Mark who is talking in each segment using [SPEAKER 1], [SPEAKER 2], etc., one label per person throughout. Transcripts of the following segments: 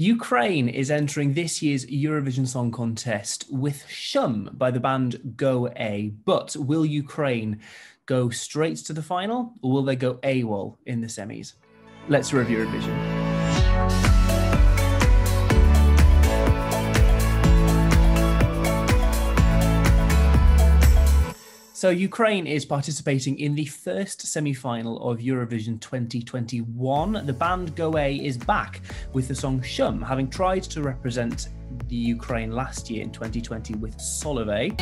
[SPEAKER 1] Ukraine is entering this year's Eurovision Song Contest with Shum by the band Go A. But will Ukraine go straight to the final or will they go AWOL in the semis? Let's review Eurovision. So, Ukraine is participating in the first semi final of Eurovision 2021. The band Go A is back with the song Shum, having tried to represent the Ukraine last year in 2020 with Solovey.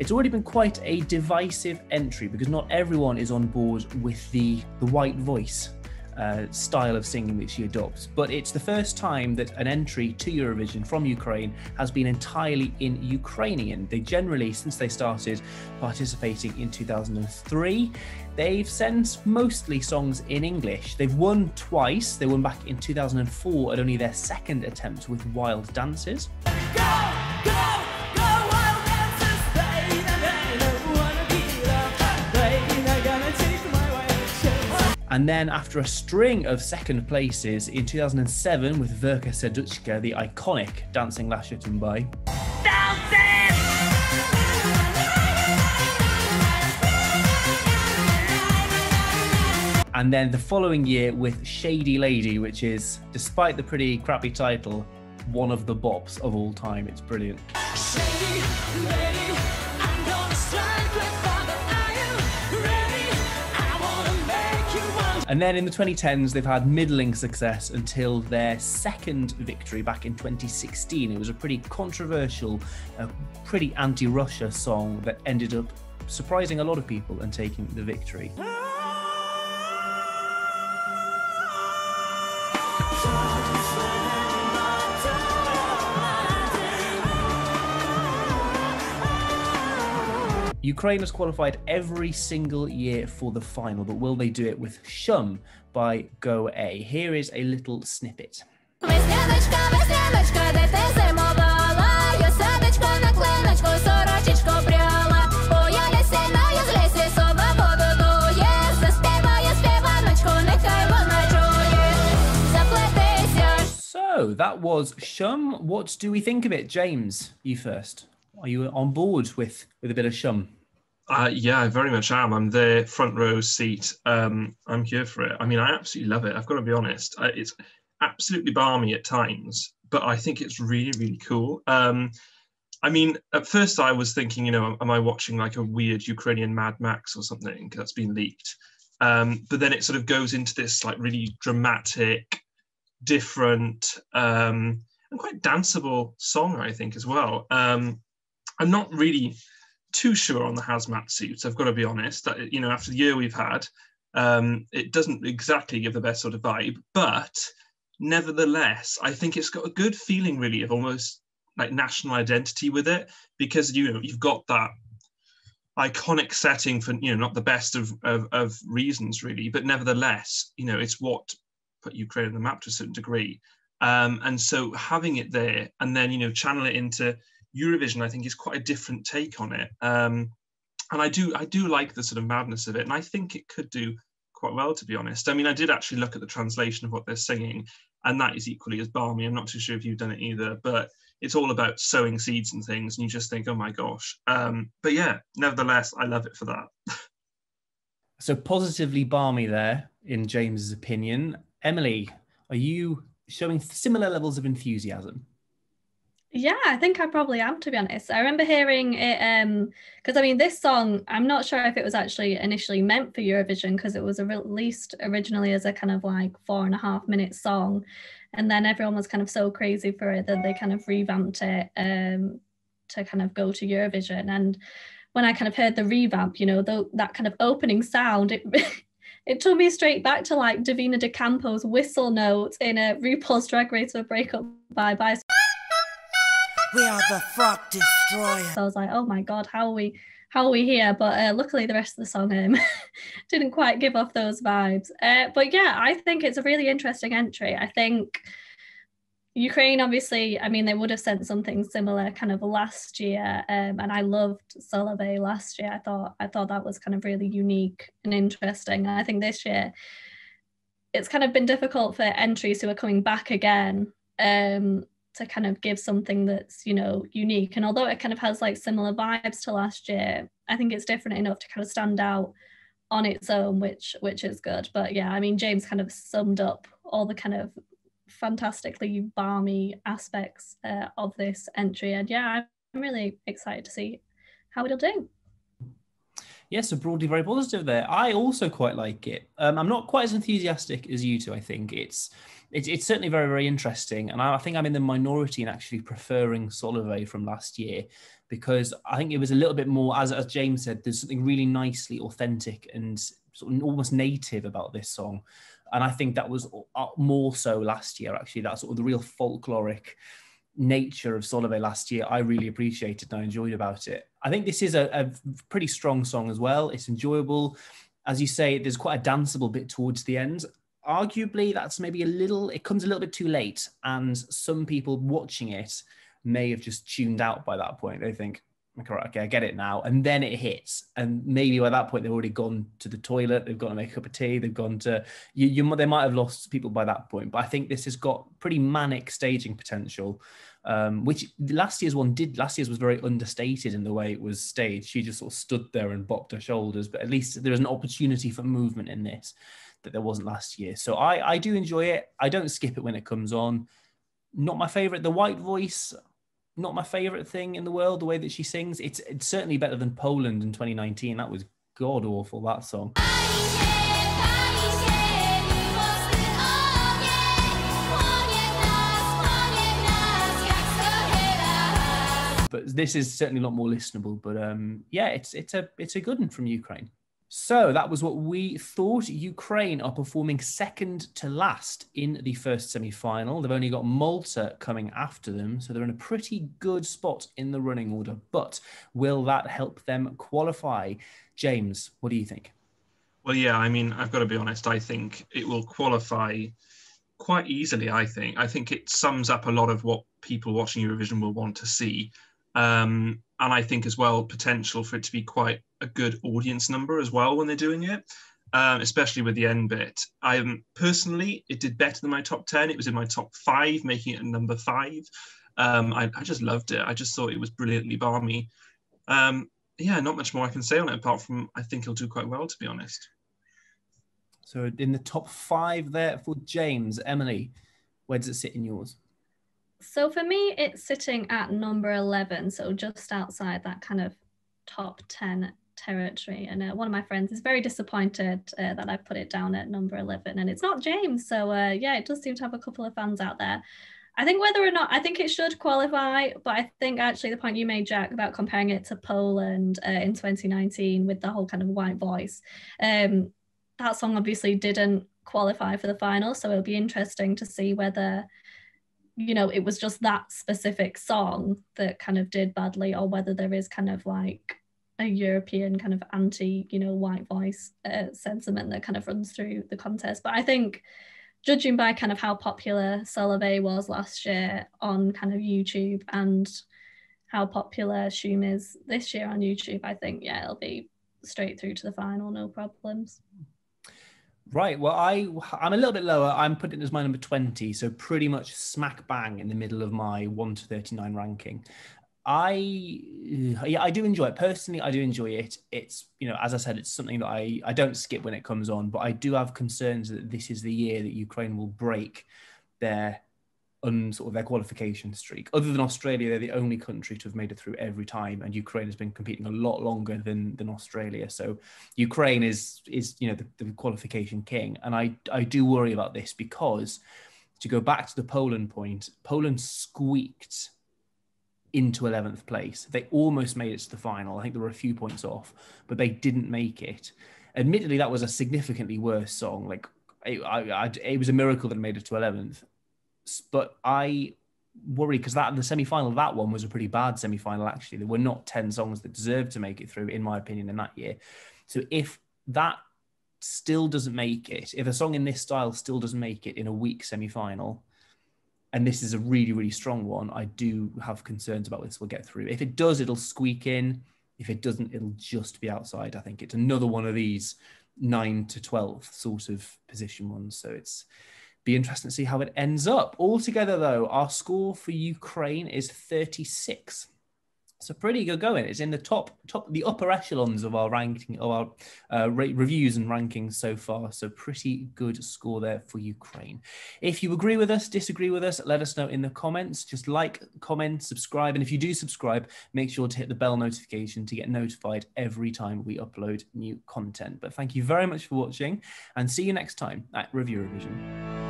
[SPEAKER 1] It's already been quite a divisive entry because not everyone is on board with the, the white voice uh, style of singing that she adopts. But it's the first time that an entry to Eurovision from Ukraine has been entirely in Ukrainian. They generally, since they started participating in 2003, they've sent mostly songs in English. They've won twice. They won back in 2004 at only their second attempt with Wild Dances. And then, after a string of second places in 2007 with Verka Serduchka, the iconic Dancing Lasha Tumbai. And then the following year with Shady Lady, which is, despite the pretty crappy title, one of the bops of all time. It's brilliant. And then in the 2010s, they've had middling success until their second victory back in 2016. It was a pretty controversial, uh, pretty anti Russia song that ended up surprising a lot of people and taking the victory. Ukraine has qualified every single year for the final, but will they do it with Shum by Go A? Here is a little snippet. So that was Shum. What do we think of it, James? You first. Are you on board with with a bit of Shum?
[SPEAKER 2] Uh, yeah, I very much am. I'm there, front row seat. Um, I'm here for it. I mean, I absolutely love it. I've got to be honest. It's absolutely barmy at times, but I think it's really, really cool. Um, I mean, at first I was thinking, you know, am I watching like a weird Ukrainian Mad Max or something that's been leaked? Um, but then it sort of goes into this like really dramatic, different, um, and quite danceable song, I think, as well. Um, I'm not really too sure on the hazmat suits. I've got to be honest. That, you know, after the year we've had, um, it doesn't exactly give the best sort of vibe. But nevertheless, I think it's got a good feeling, really, of almost like national identity with it, because you know you've got that iconic setting for you know not the best of, of, of reasons really, but nevertheless, you know, it's what put Ukraine on the map to a certain degree. Um, and so having it there and then you know channel it into Eurovision, I think, is quite a different take on it. Um, and I do, I do like the sort of madness of it, and I think it could do quite well, to be honest. I mean, I did actually look at the translation of what they're singing, and that is equally as barmy. I'm not too sure if you've done it either, but it's all about sowing seeds and things, and you just think, oh my gosh. Um, but yeah, nevertheless, I love it for that.
[SPEAKER 1] so positively barmy there, in James's opinion. Emily, are you showing similar levels of enthusiasm?
[SPEAKER 3] Yeah, I think I probably am to be honest. I remember hearing it um because I mean this song, I'm not sure if it was actually initially meant for Eurovision because it was released originally as a kind of like four and a half minute song. And then everyone was kind of so crazy for it that they kind of revamped it um to kind of go to Eurovision. And when I kind of heard the revamp, you know, that kind of opening sound, it it took me straight back to like Davina De Campo's whistle note in a RuPaul's Drag Race for Breakup Bye Bye. We are the frog destroyer. So I was like, oh my god, how are we? How are we here? But uh, luckily, the rest of the song um, didn't quite give off those vibes. Uh, but yeah, I think it's a really interesting entry. I think Ukraine, obviously, I mean, they would have sent something similar kind of last year, um, and I loved Solovey last year. I thought I thought that was kind of really unique and interesting. And I think this year, it's kind of been difficult for entries who are coming back again um, to kind of give something that's you know unique. And although it kind of has like similar vibes to last year, I think it's different enough to kind of stand out on its own, which which is good. But yeah, I mean, James kind of summed up all the kind of fantastically barmy aspects uh, of this entry. And yeah, I'm really excited to see how it'll do.
[SPEAKER 1] Yes, so broadly very positive there. I also quite like it. Um, I'm not quite as enthusiastic as you two. I think it's it's, it's certainly very very interesting, and I, I think I'm in the minority in actually preferring Solovey from last year because I think it was a little bit more, as as James said, there's something really nicely authentic and sort of almost native about this song and I think that was uh, more so last year. Actually, that sort of the real folkloric nature of Solovey last year, I really appreciated and I enjoyed about it. I think this is a, a, pretty strong song as well. It's enjoyable. As you say, there's quite a danceable bit towards the end. Arguably, that's maybe a little, it comes a little bit too late. And some people watching it may have just tuned out by that point. They think, okay, I get it now. And then it hits. And maybe by that point, they've already gone to the toilet, they've gone to make a cup of tea, they've gone to, you, you they might have lost people by that point. But I think this has got pretty manic staging potential, um, which last year's one did. Last year's was very understated in the way it was staged. She just sort of stood there and bopped her shoulders. But at least there's an opportunity for movement in this that there wasn't last year. So I, I do enjoy it. I don't skip it when it comes on. Not my favorite. The white voice, not my favorite thing in the world. The way that she sings, it's it's certainly better than Poland in 2019. That was god awful. That song. This is certainly a lot more listenable. But um, yeah, it's it's a it's a good one from Ukraine. So that was what we thought. Ukraine are performing second to last in the first semi final. They've only got Malta coming after them, so they're in a pretty good spot in the running order. But will that help them qualify? James, what do you think?
[SPEAKER 2] Well, yeah, I mean, I've got to be honest. I think it will qualify quite easily. I think. I think it sums up a lot of what people watching Eurovision will want to see. Um, and I think as well potential for it to be quite a good audience number as well when they're doing it, um, especially with the end bit. I personally, it did better than my top ten. It was in my top five, making it a number five. Um, I, I, just loved it. I just thought it was brilliantly barmy. Um, yeah, not much more I can say on it apart from I think he'll do quite well, to be honest.
[SPEAKER 1] So in the top five there for James, Emily, where does it sit in yours?
[SPEAKER 3] So for me, it's sitting at number 11, so just outside that kind of top 10 territory. And uh, one of my friends is very disappointed uh, that I put it down at number 11, and it's not James. So uh, yeah, it does seem to have a couple of fans out there. I think whether or not I think it should qualify, but I think actually the point you made, Jack, about comparing it to Poland uh, in 2019 with the whole kind of white voice, um, that song obviously didn't qualify for the final. So it'll be interesting to see whether you know it was just that specific song that kind of did badly or whether there is kind of like a european kind of anti you know white voice uh, sentiment that kind of runs through the contest. But i think judging by kind of how popular Solovey was last year on kind of youtube and how popular Shum is this year on youtube i think yeah it'll be straight through to the final no problems
[SPEAKER 1] Right. Well, I I'm a little bit lower. I'm putting it as my number twenty, so pretty much smack bang in the middle of my one to thirty nine ranking. I yeah, I do enjoy it personally. I do enjoy it. It's you know, as I said, it's something that I I don't skip when it comes on, but I do have concerns that this is the year that Ukraine will break their on sort of their qualification streak. Other than Australia, they're the only country to have made it through every time, and Ukraine has been competing a lot longer than than Australia. So Ukraine is is you know the, the qualification king, and I I do worry about this because to go back to the Poland point, Poland squeaked into 11th place. They almost made it to the final. I think there were a few points off, but they didn't make it. Admittedly, that was a significantly worse song. Like it, I, I, it was a miracle that made it to 11th but I worry because that the semi-final that one was a pretty bad semi-final actually there were not 10 songs that deserved to make it through in my opinion in that year so if that still doesn't make it if a song in this style still doesn't make it in a weak semi-final and this is a really, really strong one, I do have concerns about this will get through. If it does, it'll squeak in. If it doesn't, it'll just be outside. I think it's another one of these nine to 12 sort of position ones. So it's be interesting to see how it ends up. Altogether, though, our score for Ukraine is 36. So pretty good going. It's in the top, top, the upper echelons of our ranking, of our uh, reviews and rankings so far. So pretty good score there for Ukraine. If you agree with us, disagree with us, let us know in the comments. Just like, comment, subscribe, and if you do subscribe, make sure to hit the bell notification to get notified every time we upload new content. But thank you very much for watching, and see you next time at Reveurovision.